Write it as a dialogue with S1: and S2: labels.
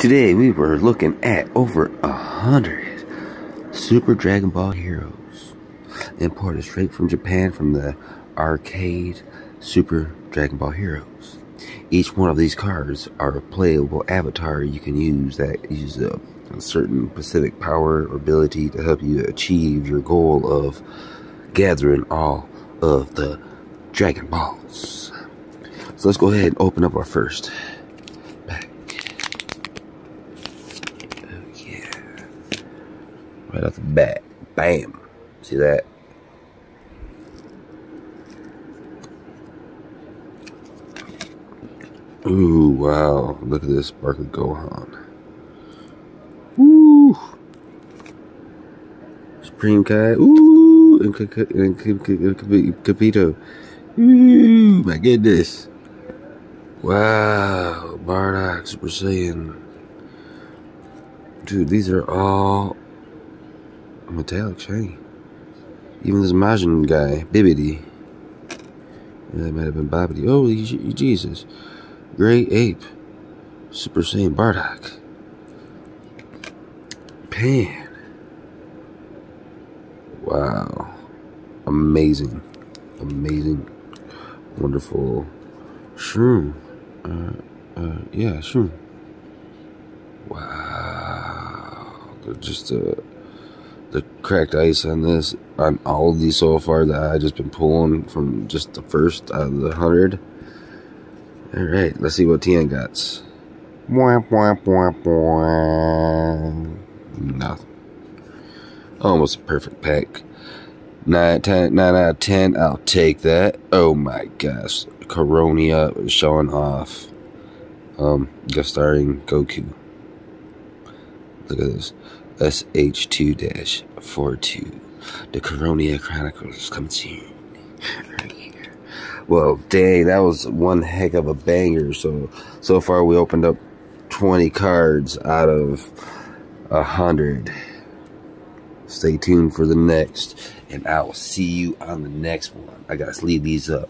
S1: Today we were looking at over a hundred Super Dragon Ball Heroes imported straight from Japan from the arcade Super Dragon Ball Heroes. Each one of these cards are a playable avatar you can use that uses a, a certain specific power or ability to help you achieve your goal of gathering all of the Dragon Balls. So let's go ahead and open up our first pack. Oh yeah. Right off the bat. Bam. See that? Ooh, wow. Look at this Sparkly Gohan. Ooh. Supreme Kai. Ooh. And Capito. Ooh, my goodness. Wow. Bardock, Super Saiyan. Dude, these are all metallic shiny. Even this Majin guy, Bibbidi. That might have been Bobbidi. Oh, Jesus. Great Ape. Super Saiyan Bardock. Pan. Wow. Amazing. Amazing. Wonderful. Shroom. Uh, uh, yeah, Shroom. Wow. They're just, uh, the cracked ice on this, on all of these so far that I just been pulling from just the first out of the hundred. All right, let's see what Tien got. Nothing. Almost a perfect pack. 9, 10, 9 out of 10, I'll take that. Oh my gosh. Coronia is showing off. Um, guest starring Goku. Look at this. SH2-42. The Coronia Chronicles soon. Right here. Well, dang, that was one heck of a banger. So, so far we opened up 20 cards out of a hundred. Stay tuned for the next, and I will see you on the next one. I gotta leave these up.